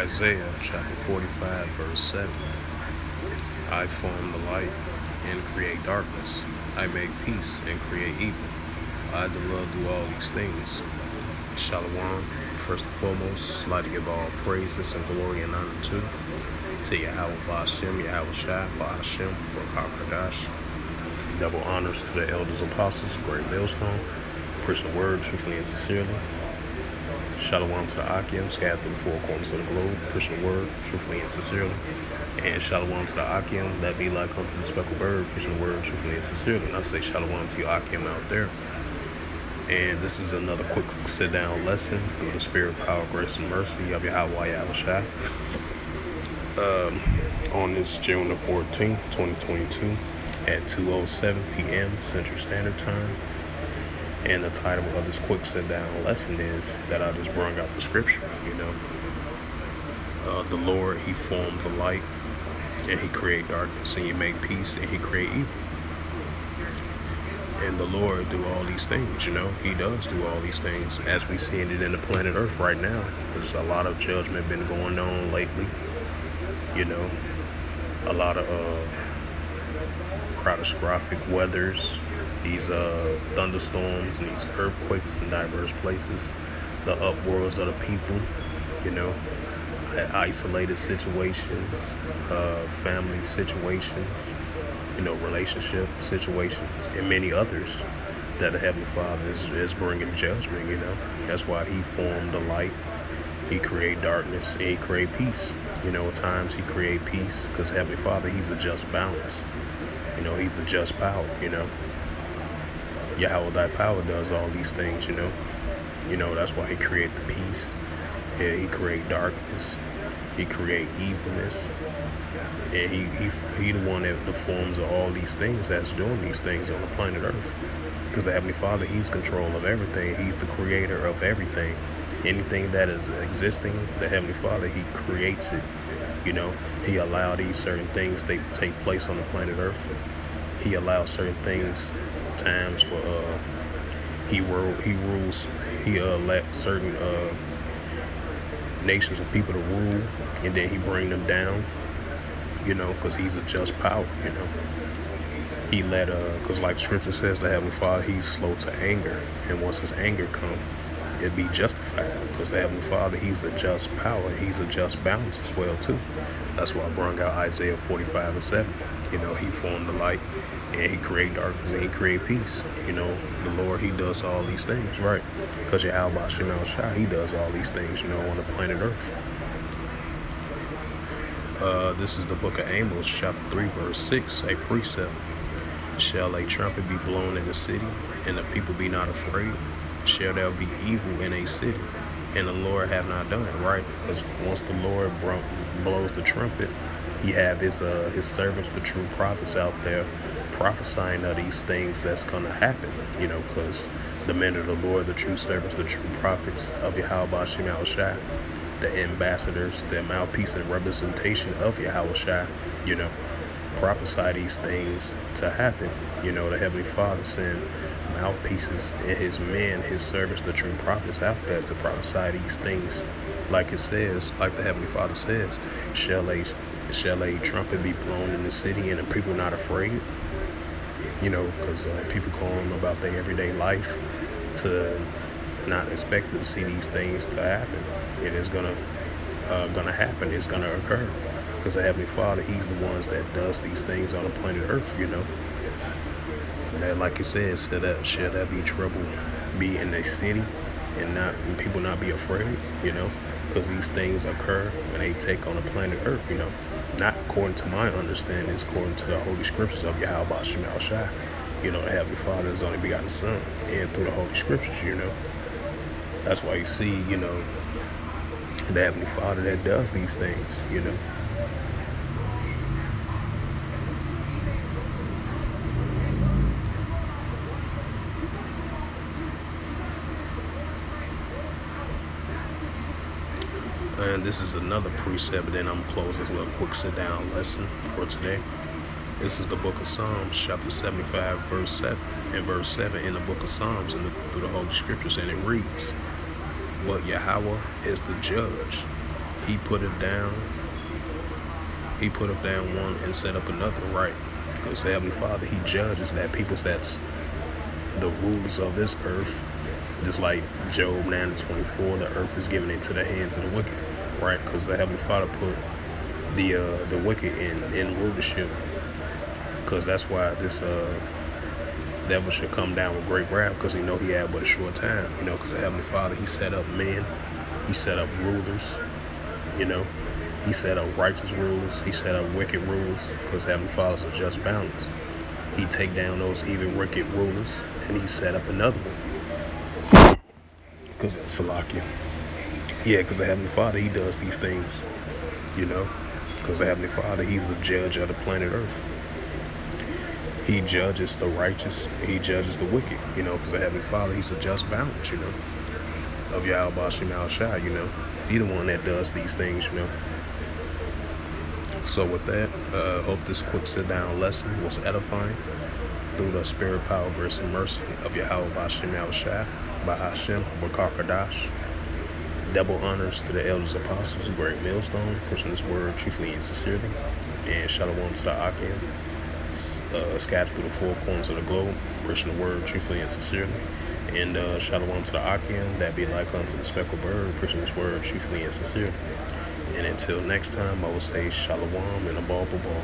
Isaiah chapter 45, verse 7. I form the light and create darkness. I make peace and create evil. I, the Lord, do all these things. Shalom. First and foremost, I'd like to give all praises and glory and honor to to Yahweh Ba'ashem, Yahweh Shai, Ba'ashem, Barak Kadash. Double honors to the elders, apostles, great millstone, the word truthfully and sincerely. Shalom to the Akim, scattered through the four corners of the globe, the word truthfully and sincerely. And shalom to the Akim, that be like unto the speckled bird, the word truthfully and sincerely. And I say shalom to you Akim out there. And this is another quick sit down lesson through the spirit, power, grace, and mercy of Yahweh Yahushua. Um, on this June the 14th, 2022, at 2.07 p.m. Central Standard Time. And the title of this quick sit down lesson is that I just brought out the scripture, you know. Uh, the Lord, He formed the light and He create darkness, and He make peace and He create evil. And the Lord do all these things, you know. He does do all these things as we see it in the planet Earth right now. There's a lot of judgment been going on lately, you know. A lot of uh, catastrophic weathers, these uh, thunderstorms and these earthquakes in diverse places, the upwells of the people, you know, isolated situations, uh, family situations, you know, relationship situations, and many others that the Heavenly Father is, is bringing judgment, you know. That's why He formed the light, He created darkness, and He created peace. You know, at times He created peace because Heavenly Father, He's a just balance. You know, He's a just power, you know. Yahweh thy power does all these things, you know. You know, that's why he created the peace. Yeah, he create darkness. He create evilness. And he, he he the one that the forms of all these things that's doing these things on the planet Earth. Because the Heavenly Father, He's control of everything. He's the creator of everything. Anything that is existing, the Heavenly Father, He creates it. You know, He allowed these certain things to take place on the planet Earth. He allows certain things times where uh, he he rules, he uh, let certain uh, nations and people to rule, and then he bring them down. You know, because he's a just power. You know, he let uh, because like Scripture says, the Heavenly Father, he's slow to anger, and once his anger come, it be justified because the Heavenly Father, he's a just power, he's a just balance as well too. That's why I brought out Isaiah 45 and 7. You know, he formed the light and he create darkness and he create peace. You know, the Lord, he does all these things, right? Because Yahweh Shemal Shah, he does all these things, you know, on the planet Earth. Uh, this is the book of Amos, chapter 3, verse 6, a precept. Shall a trumpet be blown in the city, and the people be not afraid? Shall there be evil in a city, and the Lord have not done it, right? Because once the Lord blows the trumpet, he have his uh, his servants, the true prophets out there, prophesying of these things that's going to happen, you know, because the men of the Lord, the true servants, the true prophets of Yahweh Shem Shai, the ambassadors, the mouthpiece and representation of Yahweh Shai, you know, prophesy these things to happen. You know, the Heavenly Father sent mouthpieces and his men, his servants, the true prophets out there to prophesy these things. Like it says, like the Heavenly Father says, shall a, shall a trumpet be blown in the city and the people not afraid? You know, because uh, people go on about their everyday life to not expect to see these things to happen. It is gonna uh, gonna happen. It's gonna occur because the Heavenly Father, He's the ones that does these things on the planet Earth. You know, that like says, said that shall that be trouble be in the city and not and people not be afraid. You know, because these things occur when they take on the planet Earth. You know, not according to my understanding, it's according to the Holy Scriptures of Yahweh Shemal Shai. You know, the Heavenly Father is only begotten Son, and through the Holy Scriptures, you know. That's why you see, you know, the Heavenly Father that does these things, you know. And this is another precept, but then I'm gonna close this little quick sit down lesson for today. This is the book of Psalms, chapter 75, verse 7. And verse 7 in the book of Psalms and through the Holy Scriptures, and it reads, But Yahweh is the judge. He put it down. He put it down one and set up another right. Because the Heavenly Father, He judges that people that's the rulers of this earth. Just like Job 9 24, the earth is given into the hands of the wicked, right? Because the Heavenly Father put the uh, the wicked in, in rulership. Because that's why this uh, devil should come down with great wrath because he know he had but a short time, you know, because the Heavenly Father, he set up men, he set up rulers, you know, he set up righteous rulers, he set up wicked rulers because Heavenly Father's a just balance. He take down those evil wicked rulers and he set up another one. Because Salakia. Yeah, because the Heavenly Father, he does these things, you know, because the Heavenly Father, he's the judge of the planet Earth. He judges the righteous. He judges the wicked. You know, because the Heavenly Father, He's a just balance. You know, of Yahweh Shem Shai. You know, He the one that does these things. You know. So with that, uh, hope this quick sit down lesson was edifying through the spirit, power, grace, and mercy of Yahweh Bashem Shai, by Hashem, Bakar Double honors to the elders apostles, great millstone, pushing this word truthfully and sincerely. And shalom to the Akim uh, scattered through the four corners of the globe, pushing the word truthfully and sincerely. And uh, shalom to the Akim, that be like unto the speckled bird, pushing this word truthfully and sincerely. And until next time, I will say shalom and a ball ball.